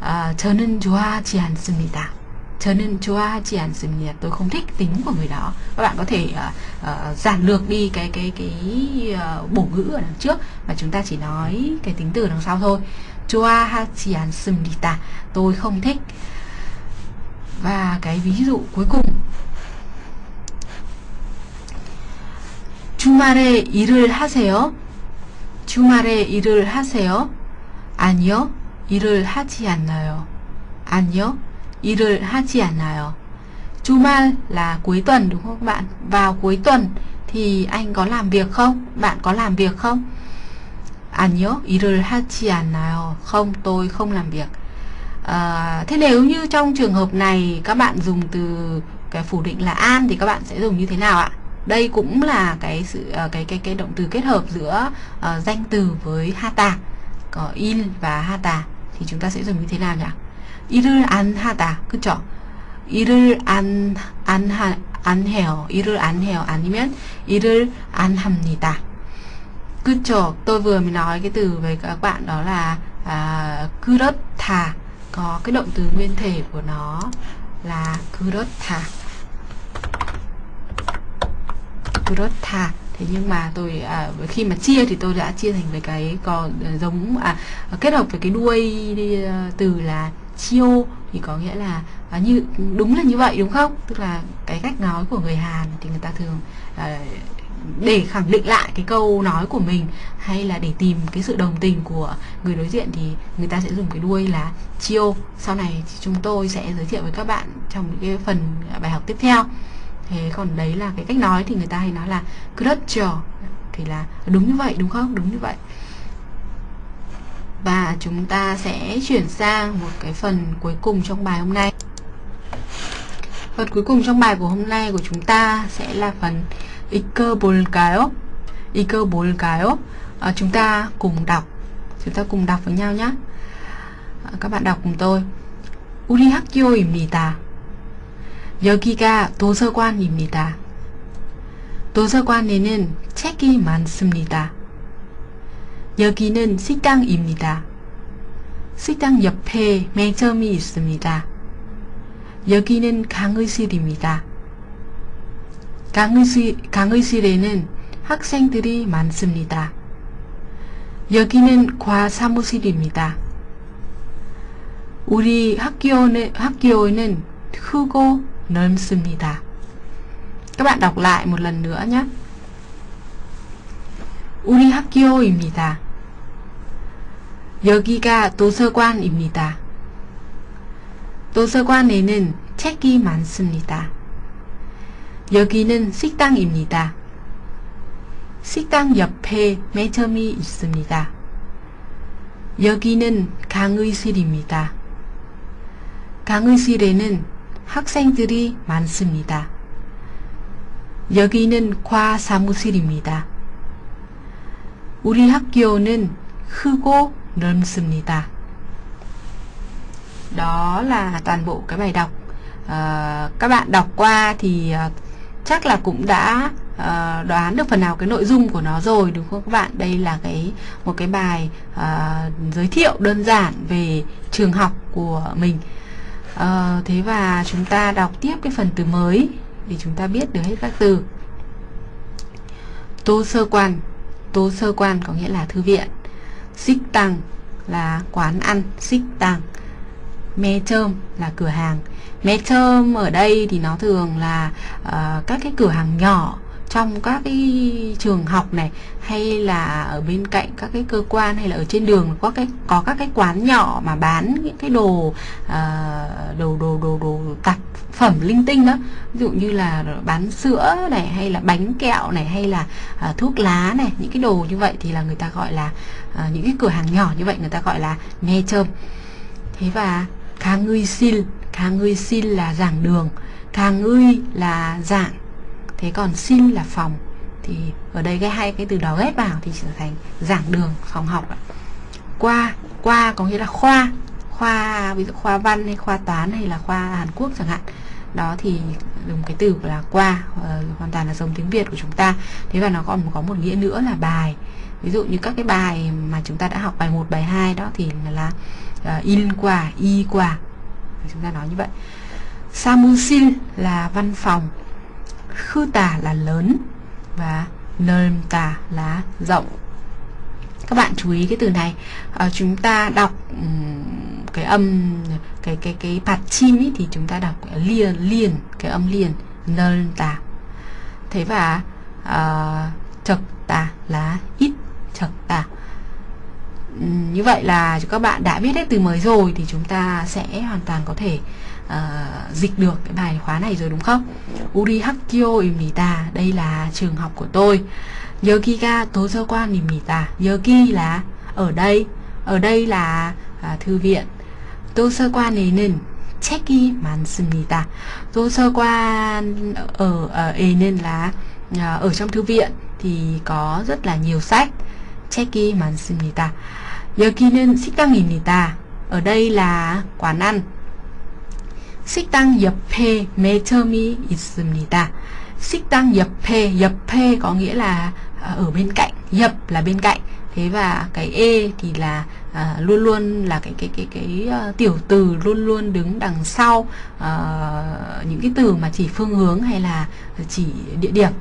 à, 저는 좋아하지 않습니다 저는 좋아하지 않습니다. Tôi không thích tính của người đó. Các bạn có thể uh, uh, giản lược đi cái cái cái uh, bổ ngữ ở đằng trước và chúng ta chỉ nói cái tính từ đằng sau thôi. 좋아하지 않습니다. Tôi không thích. Và cái ví dụ cuối cùng. 주말에 일을 하세요? 주말에 일을 하세요? 아니요. 일을 하지 않나요? 아니요. 일을 하지 않아요. 주말 là cuối tuần đúng không các bạn? Vào cuối tuần thì anh có làm việc không? Bạn có làm việc không? 아니요, 일을 하지 않아요. Không, tôi không làm việc. À, thế nếu như trong trường hợp này các bạn dùng từ cái phủ định là an thì các bạn sẽ dùng như thế nào ạ? Đây cũng là cái sự uh, cái cái cái động từ kết hợp giữa uh, danh từ với hata, có il và hata thì chúng ta sẽ dùng như thế nào nhỉ? 일을 안 하다. 그쵸? 일을 안, 안, 하, 안 해요. 일을 안 해요. 아니면 일을 안 합니다. 그쵸? Tôi vừa mới nói cái từ với các bạn đó là à, 그렇다. Có cái động từ nguyên thể của nó là 그렇다. 그렇다. thế nhưng mà tôi à, khi mà chia thì tôi đã chia thành với cái còn giống à, kết hợp với cái đuôi đi, từ là chiêu thì có nghĩa là à, như đúng là như vậy đúng không? Tức là cái cách nói của người Hàn thì người ta thường à, để khẳng định lại cái câu nói của mình hay là để tìm cái sự đồng tình của người đối diện thì người ta sẽ dùng cái đuôi là chiêu sau này thì chúng tôi sẽ giới thiệu với các bạn trong những cái phần bài học tiếp theo. Thế còn đấy là cái cách nói thì người ta hay nói là clutcher thì là đúng như vậy đúng không? Đúng như vậy và chúng ta sẽ chuyển sang một cái phần cuối cùng trong bài hôm nay phần cuối cùng trong bài của hôm nay của chúng ta sẽ là phần 읽어볼까요? 읽어볼까요? À, chúng ta cùng đọc chúng ta cùng đọc với nhau nhé à, các bạn đọc cùng tôi 우리 학교입니다 여기가 도서관입니다 도서관에는 책이 많습니다 여기는 식당입니다. 식당 옆에 매점이 있습니다. 여기는 강의실입니다. 강의실, 강의실에는 학생들이 많습니다. 여기는 과사무실입니다. 우리 학교는, 학교는 크고 넓습니다. Các bạn đọc lại một lần nữa nhé. 우리 학교입니다. 여기가 도서관입니다. 도서관에는 책이 많습니다. 여기는 식당입니다. 식당 옆에 매점이 있습니다. 여기는 강의실입니다. 강의실에는 학생들이 많습니다. 여기는 과 사무실입니다. 우리 학교는 크고 non sunnita đó là toàn bộ cái bài đọc. À, các bạn đọc qua thì ờ, chắc là cũng đã à, đoán được phần nào cái nội dung của nó rồi đúng không các bạn? Đây là cái một cái bài à, giới thiệu đơn giản về trường học của mình. À, thế và chúng ta đọc tiếp cái phần từ mới để chúng ta biết được hết các từ. Tô sơ quan. Tô sơ quan có nghĩa là thư viện. Xích tăng là quán ăn, xích tăng. Me chơm là cửa hàng. Me chơm ở đây thì nó thường là uh, các cái cửa hàng nhỏ trong các cái trường học này hay là ở bên cạnh các cái cơ quan hay là ở trên đường có cái có các cái quán nhỏ mà bán những cái đồ uh, đồ đồ đồ đồ tạp phẩm linh tinh đó. Ví dụ như là bán sữa này hay là bánh kẹo này hay là uh, thuốc lá này những cái đồ như vậy thì là người ta gọi là uh, những cái cửa hàng nhỏ như vậy người ta gọi là nghe chơm. Thế và khang ngươi sil khang ngươi sil là giảng đường khang ngươi là giảng thế còn xin là phòng thì ở đây cái hai cái từ đó ghép vào thì trở thành giảng đường phòng học qua qua có nghĩa là khoa khoa ví dụ khoa văn hay khoa toán hay là khoa Hàn Quốc chẳng hạn. Đó thì dùng cái từ là qua uh, hoàn toàn là giống tiếng Việt của chúng ta. Thế và nó còn có một nghĩa nữa là bài. Ví dụ như các cái bài mà chúng ta đã học bài 1, bài 2 đó thì là uh, in quả y quả chúng ta nói như vậy. Samusil là văn phòng khư tà là lớn và nơm tà là rộng. Các bạn chú ý cái từ này. À, chúng ta đọc um, cái âm cái cái cái bạt chim ý, thì chúng ta đọc liền liền cái âm liền nơm tà. Thế và ờ, uh, chật tà là ít chật tà. Như vậy là các bạn đã biết hết từ mới rồi thì chúng ta sẽ hoàn toàn có thể uh, dịch được cái bài khóa này rồi đúng không? Uri 학교입니다. Đây là trường học của tôi. 여기가 도서관입니다. 여기 là ở đây. Ở đây là uh, thư viện. 도서관에는 책이 많습니다. 도서관 ở ở 에는 là uh, ở trong thư viện thì có rất là nhiều sách. 책이 많습니다. 여기는 식당입니다. Ở đây là quán ăn. 식당 옆에 매점이 있습니다. 식당 옆에 옆에 có nghĩa là ở bên cạnh, nhập là bên cạnh. Thế và cái e thì là à, luôn luôn là cái cái cái cái uh, tiểu từ luôn luôn đứng đằng sau uh, những cái từ mà chỉ phương hướng hay là chỉ địa điểm.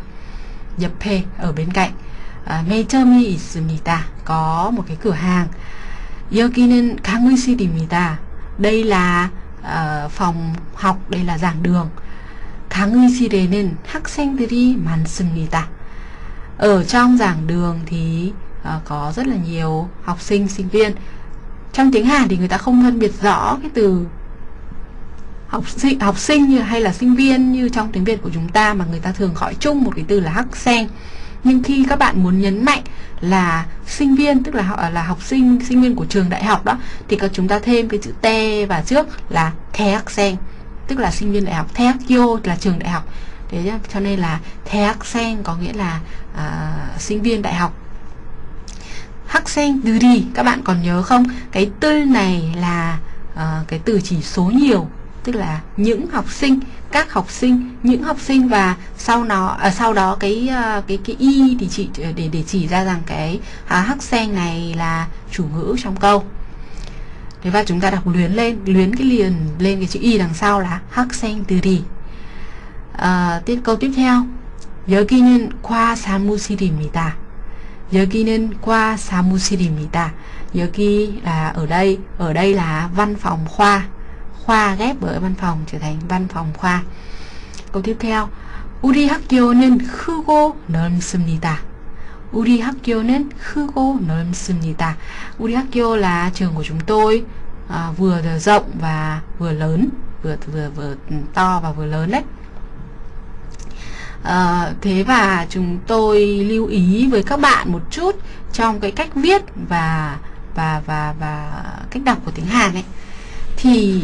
옆에 ở bên cạnh. Uh, 매점이 있습니다. có một cái cửa hàng. 여기는 강의실입니다. Đây là uh, phòng học đây là giảng đường 강의실에는 학생들이 많습니다. Ở trong giảng đường thì uh, có rất là nhiều học sinh, sinh viên. Trong tiếng Hàn thì người ta không phân biệt rõ cái từ học sinh, học sinh như hay là sinh viên như trong tiếng Việt của chúng ta mà người ta thường gọi chung một cái từ là học sinh nhưng khi các bạn muốn nhấn mạnh là sinh viên tức là họ là học sinh sinh viên của trường đại học đó thì các chúng ta thêm cái chữ t vào trước là the sen tức là sinh viên đại học. The yo là trường đại học. Thế cho nên là the sen có nghĩa là uh, sinh viên đại học. Hắc sen đi các bạn còn nhớ không? Cái tư này là uh, cái từ chỉ số nhiều tức là những học sinh các học sinh những học sinh và sau nó à, sau đó cái à, cái cái y thì chỉ để để chỉ ra rằng cái à, hắc sen này là chủ ngữ trong câu thế và chúng ta đọc luyến lên luyến cái liền lên cái chữ y đằng sau là hắc sen từ đi à, tiếp câu tiếp theo 여기는 과 사무실입니다. 여기는 과 사무실입니다. 여기 là ở đây, ở đây là văn phòng khoa khoa ghép với văn phòng trở thành văn phòng khoa câu tiếp theo 우리 학교는 크고 넓습니다. 우리 학교는 크고 넓습니다. 우리 학교 là trường của chúng tôi à, vừa rộng và vừa lớn, vừa vừa vừa to và vừa lớn đấy. À, thế và chúng tôi lưu ý với các bạn một chút trong cái cách viết và và và và cách đọc của tiếng Hàn ấy thì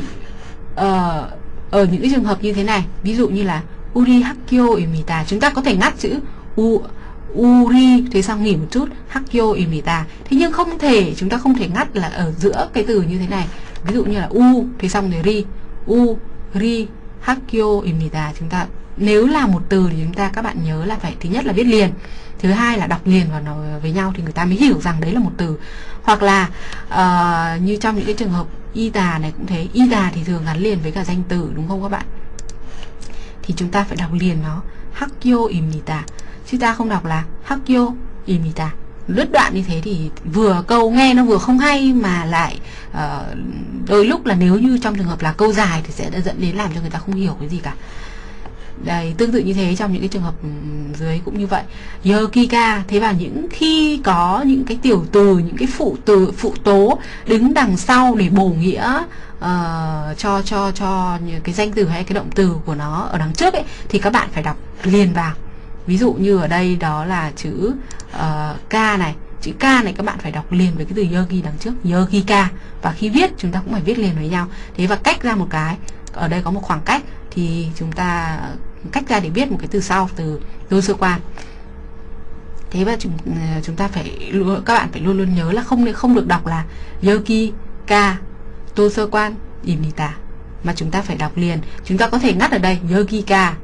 Ờ, ở những cái trường hợp như thế này ví dụ như là uri hakyo imita chúng ta có thể ngắt chữ u uri thế xong nghỉ một chút hakyo imita. Thế nhưng không thể chúng ta không thể ngắt là ở giữa cái từ như thế này. Ví dụ như là u thế xong rồi ri u ri hakyo imita chúng ta nếu là một từ thì chúng ta các bạn nhớ là phải thứ nhất là viết liền thứ hai là đọc liền và nó với nhau thì người ta mới hiểu rằng đấy là một từ. Hoặc là uh, như trong những cái trường hợp y tà này cũng thế. Y tà thì thường gắn liền với cả danh từ đúng không các bạn? Thì chúng ta phải đọc liền nó. Hakyo imita. Chứ ta không đọc là hakyo imita. Lướt đoạn như thế thì vừa câu nghe nó vừa không hay mà lại uh, đôi lúc là nếu như trong trường hợp là câu dài thì sẽ dẫn đến làm cho người ta không hiểu cái gì cả đây tương tự như thế trong những cái trường hợp dưới cũng như vậy. Yokika thế và những khi có những cái tiểu từ những cái phụ từ phụ tố đứng đằng sau để bổ nghĩa uh, cho cho cho cái danh từ hay cái động từ của nó ở đằng trước ấy thì các bạn phải đọc liền vào. Ví dụ như ở đây đó là chữ ờ, uh, k này. Chữ k này các bạn phải đọc liền với cái từ yogi đằng trước yogika và khi viết chúng ta cũng phải viết liền với nhau. Thế và cách ra một cái ở đây có một khoảng cách thì chúng ta cách ra để viết một cái từ sau, từ đôi sơ quan thế và chúng ờ, chúng ta phải các bạn phải luôn luôn nhớ là không không được đọc là yoki ka tô sơ quan imita mà chúng ta phải đọc liền. Chúng ta có thể ngắt ở đây, yoki ka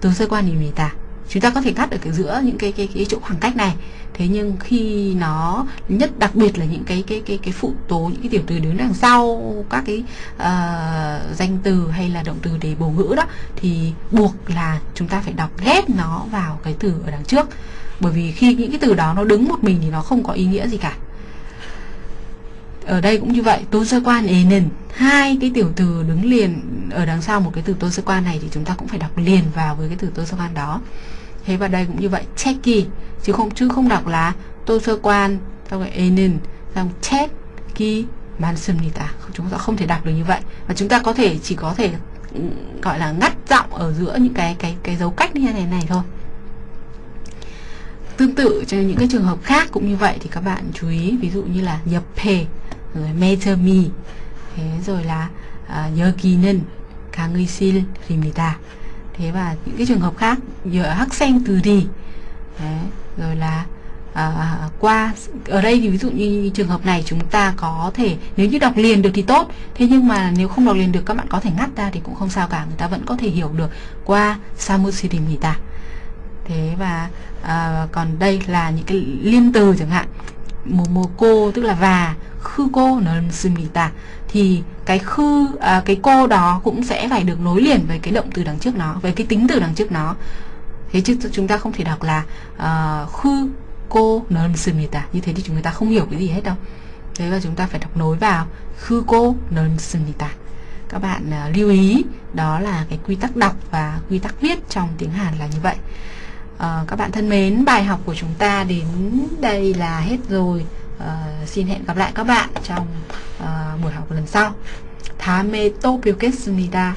tô sơ quan imita chúng ta có thể cắt ở cái giữa những cái cái cái chỗ khoảng cách này. Thế nhưng khi nó nhất đặc biệt là những cái cái cái cái phụ tố những cái tiểu từ đứng đằng sau các cái uh, danh từ hay là động từ để bổ ngữ đó thì buộc là chúng ta phải đọc ghép nó vào cái từ ở đằng trước. Bởi vì khi những cái từ đó nó đứng một mình thì nó không có ý nghĩa gì cả. Ở đây cũng như vậy tô sơ quan ế nền. Hai cái tiểu từ đứng liền ở đằng sau một cái từ tô sơ quan này thì chúng ta cũng phải đọc liền vào với cái từ tô sơ quan đó thế và đây cũng như vậy checky chứ không chứ không đọc là tôi sơ quan sau rồi enin, xong checky mansumita chúng ta không thể đọc được như vậy. Và chúng ta có thể, chỉ có thể ừ, gọi là ngắt giọng ở giữa những cái cái cái dấu cách như thế này này thôi. Tương tự cho những cái trường hợp khác cũng như vậy thì các bạn chú ý, ví dụ như là nhập hề rồi meter me. Thế rồi là à, nhớ kỳ nên cá thế và những cái trường hợp khác giờ hắc sen từ đi Đấy, rồi là à, à, qua ở đây thì ví dụ như trường hợp này chúng ta có thể nếu như đọc liền được thì tốt. Thế nhưng mà nếu không đọc liền được các bạn có thể ngắt ra thì cũng không sao cả. Người ta vẫn có thể hiểu được qua samusirimita thế và à, còn đây là những cái liên từ chẳng hạn. Momoko tức là và khư cô nonsumita thì cái khư à, cái cô đó cũng sẽ phải được nối liền với cái động từ đằng trước nó với cái tính từ đằng trước nó. Thế chứ chúng ta không thể đọc là uh, khư cô nonsumita như thế thì chúng ta không hiểu cái gì hết đâu. Thế và chúng ta phải đọc nối vào khư cô nonsumita các bạn uh, lưu ý đó là cái quy tắc đọc và quy tắc viết trong tiếng Hàn là như vậy. Uh, các bạn thân mến bài học của chúng ta đến đây là hết rồi uh, xin hẹn gặp lại các bạn trong uh, buổi học lần sau 다음에 또 뵙겠습니다.